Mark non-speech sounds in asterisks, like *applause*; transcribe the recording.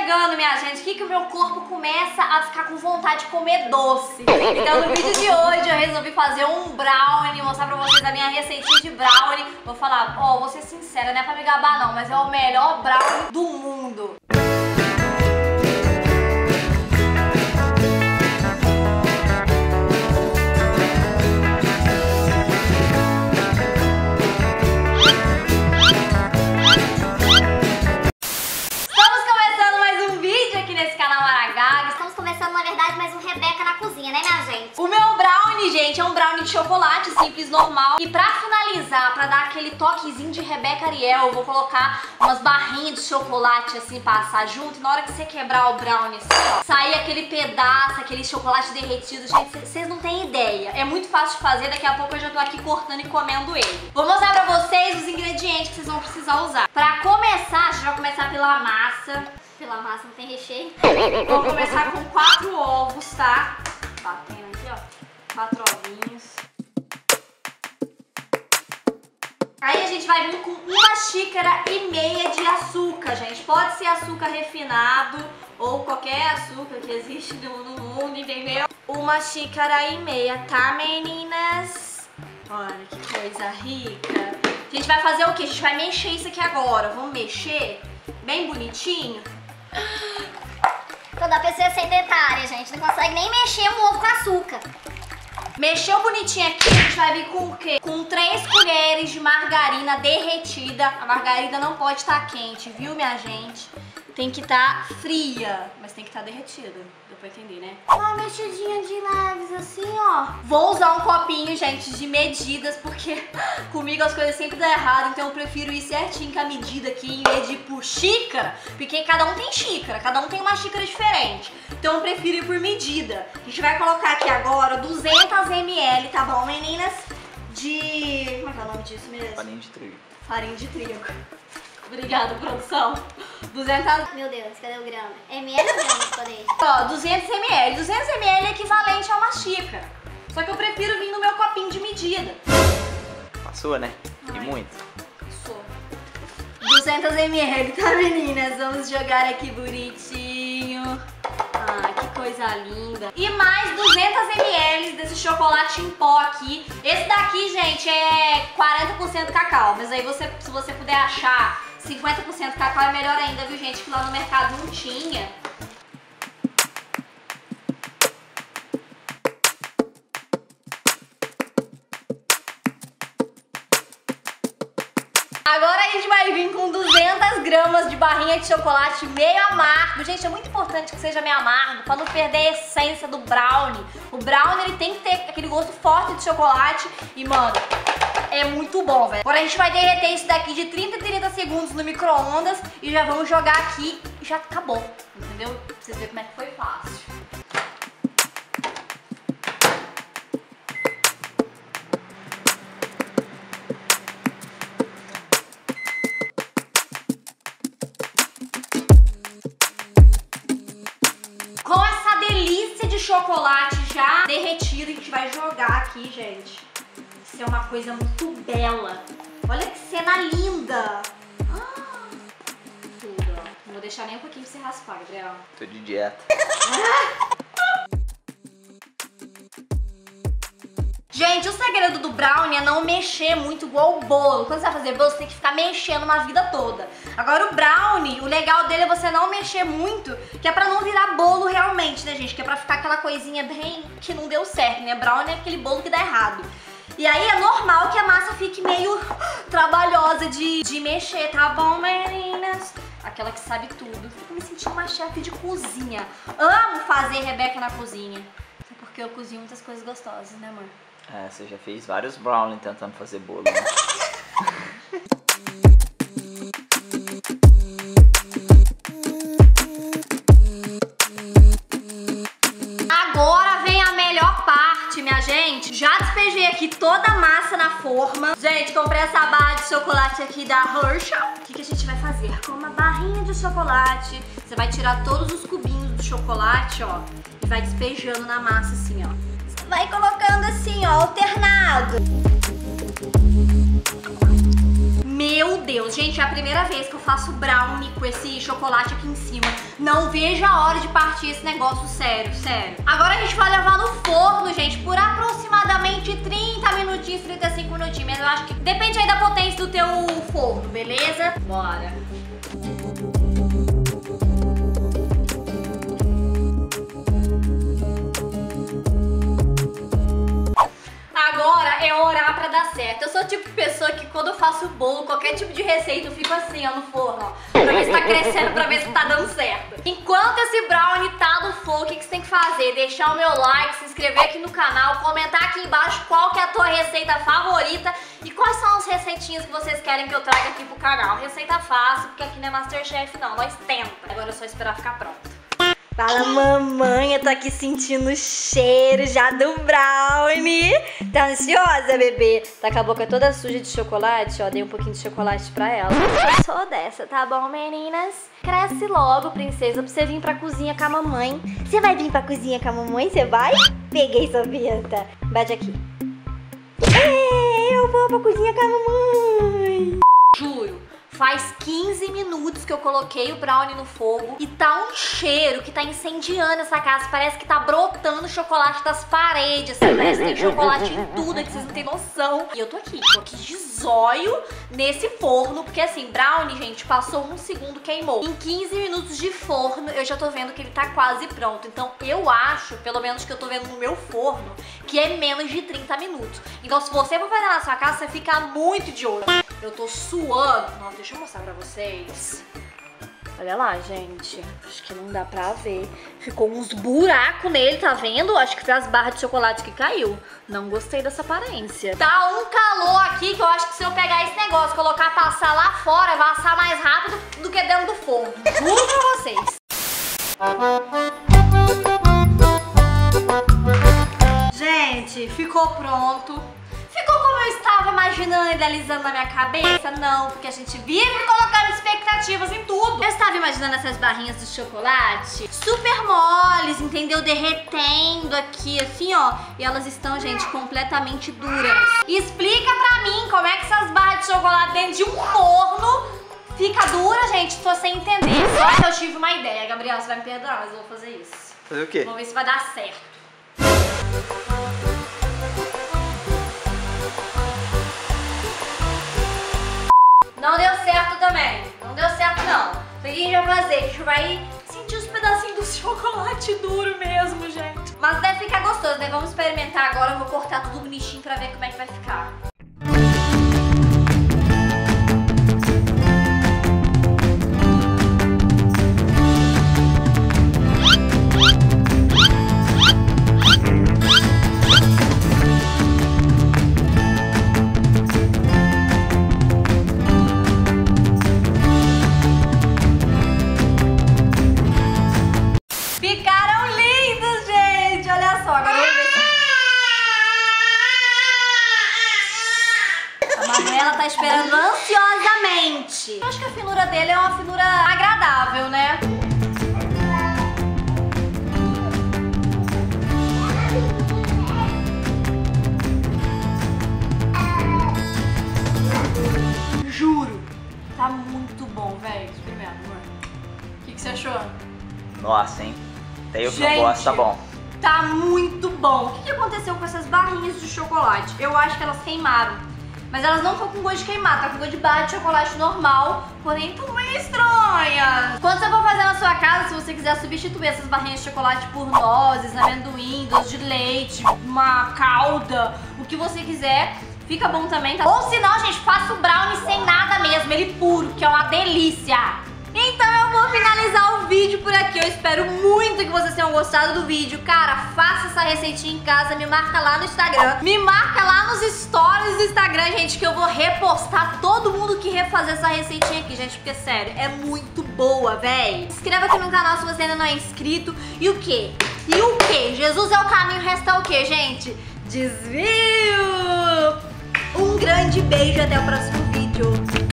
chegando, minha gente, aqui que o meu corpo começa a ficar com vontade de comer doce. Então no vídeo de hoje eu resolvi fazer um brownie, mostrar pra vocês a minha receitinha de brownie. Vou falar, ó, oh, vou ser sincera, não é pra me gabar não, mas é o melhor brownie do mundo. O meu brownie, gente, é um brownie de chocolate simples, normal. E pra finalizar, pra dar aquele toquezinho de Rebeca Ariel, eu vou colocar umas barrinhas de chocolate, assim, passar junto. E na hora que você quebrar o brownie, assim, ó, sair aquele pedaço, aquele chocolate derretido. Gente, vocês não têm ideia. É muito fácil de fazer, daqui a pouco eu já tô aqui cortando e comendo ele. Vou mostrar pra vocês os ingredientes que vocês vão precisar usar. Pra começar, a gente vai começar pela massa. Pela massa não tem recheio. Vou começar com quatro ovos, tá? Batendo quatro ovinhos. Aí a gente vai vir com uma xícara e meia de açúcar, gente. Pode ser açúcar refinado ou qualquer açúcar que existe no, no mundo, entendeu? Uma xícara e meia, tá, meninas? Olha que coisa rica. A gente vai fazer o quê? A gente vai mexer isso aqui agora. Vamos mexer bem bonitinho. Toda pessoa é sedentária, gente. Não consegue nem mexer um ovo com açúcar. Mexeu bonitinho aqui, a gente vai vir com o quê? Com 3 colheres de margarina derretida. A margarina não pode estar quente, viu, minha gente? Tem que estar fria, mas tem que estar derretida. Deu pra entender, né? Uma mexidinha de leves assim, ó. Vou usar um copinho, gente, de medidas, porque *laughs* comigo as coisas sempre dão errado. Então eu prefiro ir certinho com a medida aqui, em vez de ir por xícara. Porque cada um tem xícara, cada um tem uma xícara diferente. Então eu prefiro ir por medida. A gente vai colocar aqui agora 200 ml, tá bom, meninas? De... como é que é o nome disso mesmo? Farinha de trigo. Farinha de trigo. Obrigada, produção. 200... Meu Deus, cadê o grama? ML ou? *laughs* Ó, 200 ml. 200 ml é equivalente a uma xícara. Só que eu prefiro vir no meu copinho de medida. Passou, né? Ai. E muito. Passou. 200 ml, tá, meninas? Vamos jogar aqui bonitinho. Ah, que coisa linda. E mais 200 ml desse chocolate em pó aqui. Esse daqui, gente, é 40% cacau. Mas aí você, se você puder achar 50% cacau é melhor ainda, viu, gente? Que lá no mercado não tinha. Agora a gente vai vir com 200 gramas de barrinha de chocolate meio amargo. Gente, é muito importante que seja meio amargo para não perder a essência do brownie. O brownie ele tem que ter aquele gosto forte de chocolate e, mano, é muito bom, velho. Agora a gente vai derreter isso daqui de 30 a 30 segundos no micro-ondas e já vamos jogar aqui e já acabou, entendeu? Pra vocês verem como é que foi fácil. Com essa delícia de chocolate já derretido, a gente vai jogar aqui, gente. Isso é uma coisa muito bela. Olha que cena linda. Ah, tudo, ó. Não vou deixar nem um pouquinho pra você raspar, Gabriel. Tô de dieta. *laughs* Gente, o segredo do brownie é não mexer muito igual o bolo. Quando você vai fazer bolo, você tem que ficar mexendo uma vida toda. Agora o brownie, o legal dele é você não mexer muito, que é pra não virar bolo realmente, né, gente? Que é pra ficar aquela coisinha bem que não deu certo, né? Brownie é aquele bolo que dá errado. E aí é normal que a massa fique meio trabalhosa de, de mexer, tá bom, meninas? Aquela que sabe tudo. Fico me sentindo uma chefe de cozinha. Amo fazer Rebeca na cozinha. É porque eu cozinho muitas coisas gostosas, né, amor? É, você já fez vários brownie tentando fazer bolo, né? Aqui toda a massa na forma. Gente, comprei essa barra de chocolate aqui da Herschel. O que, que a gente vai fazer? Com uma barrinha de chocolate, você vai tirar todos os cubinhos do chocolate, ó, e vai despejando na massa assim, ó. Você vai colocando assim, ó, alternado. Meu Deus, gente, é a primeira vez que eu faço brownie com esse chocolate aqui em cima. Não vejo a hora de partir esse negócio, sério, sério. Agora a gente vai levar no forno, gente, por aproximadamente 30 minutinhos, 35 minutinhos. Mas eu acho que depende aí da potência do teu forno, beleza? Bora. É orar pra dar certo. Eu sou o tipo de pessoa que quando eu faço bolo, qualquer tipo de receita, eu fico assim, ó, no forno, ó. Pra ver se tá crescendo, pra ver se tá dando certo. Enquanto esse brownie tá no fogo, o que, que você tem que fazer? Deixar o meu like, se inscrever aqui no canal, comentar aqui embaixo qual que é a tua receita favorita e quais são as receitinhas que vocês querem que eu traga aqui pro canal. Receita fácil, porque aqui não é Masterchef não, nós tenta. Agora é só esperar ficar pronto. Fala, mamãe, eu tô aqui sentindo o cheiro já do brownie. Tá ansiosa, bebê? Tá com a boca toda suja de chocolate, ó. Dei um pouquinho de chocolate pra ela. Eu sou dessa, tá bom, meninas? Cresce logo, princesa, pra você vir pra cozinha com a mamãe. Você vai vir pra cozinha com a mamãe? Você vai? Peguei sua vinheta. Bate aqui. É, eu vou pra cozinha com a mamãe. Faz 15 minutos que eu coloquei o brownie no fogo e tá um cheiro que tá incendiando essa casa. Parece que tá brotando chocolate das paredes, assim, parece que tem chocolate em tudo, vocês não têm noção. E eu tô aqui, tô aqui de zóio nesse forno, porque assim, brownie, gente, passou um segundo, queimou. Em 15 minutos de forno, eu já tô vendo que ele tá quase pronto. Então eu acho, pelo menos que eu tô vendo no meu forno, que é menos de 30 minutos. Então se você for fazer na sua casa, você fica muito de olho. Eu tô suando. Nossa, deixa eu mostrar pra vocês. Olha lá, gente. Acho que não dá pra ver. Ficou uns buracos nele, tá vendo? Acho que foi as barras de chocolate que caiu. Não gostei dessa aparência. Tá um calor aqui que eu acho que se eu pegar esse negócio, colocar passar lá fora, vai assar mais rápido do que dentro do forno. *laughs* idealizando na minha cabeça? Não, porque a gente vive colocando expectativas em tudo. Eu estava imaginando essas barrinhas de chocolate super moles, entendeu? Derretendo aqui, assim, ó. E elas estão, gente, completamente duras. Explica pra mim como é que essas barras de chocolate dentro de um forno fica dura, gente, tô sem entender. Só que eu tive uma ideia. Gabriel, você vai me perdoar, mas eu vou fazer isso. Fazer o quê? Vamos ver se vai dar certo. Não deu certo também. Não deu certo, não. O que a gente vai fazer? A gente vai sentir os pedacinhos do *laughs* chocolate duro mesmo, gente. Mas deve ficar gostoso, né? Vamos experimentar agora. Eu vou cortar tudo bonitinho pra ver como é que vai ficar. Agradável, né? Juro, tá muito bom, velho. Experimenta, amor. O que, que você achou? Nossa, hein? Até eu que não gosto, tá bom. Tá muito bom. O que, que aconteceu com essas barrinhas de chocolate? Eu acho que elas queimaram. Mas elas não estão com gosto de queimar, tá com gosto de barra de chocolate normal, porém estão meio estranhas. Quando você for fazer na sua casa, se você quiser substituir essas barrinhas de chocolate por nozes, amendoim, doce de leite, uma calda, o que você quiser, fica bom também, tá? Ou se não, gente, faça o brownie sem nada mesmo, ele puro, que é uma delícia. Então vou finalizar o vídeo por aqui. Eu espero muito que vocês tenham gostado do vídeo. Cara, faça essa receitinha em casa, me marca lá no Instagram. Me marca lá nos stories do Instagram, gente, que eu vou repostar todo mundo que refazer essa receitinha aqui, gente. Porque, sério, é muito boa, véi. Se inscreva aqui no canal se você ainda não é inscrito. E o quê? E o quê? Jesus é o caminho, resta o quê, gente? Desvio! Um grande beijo até o próximo vídeo.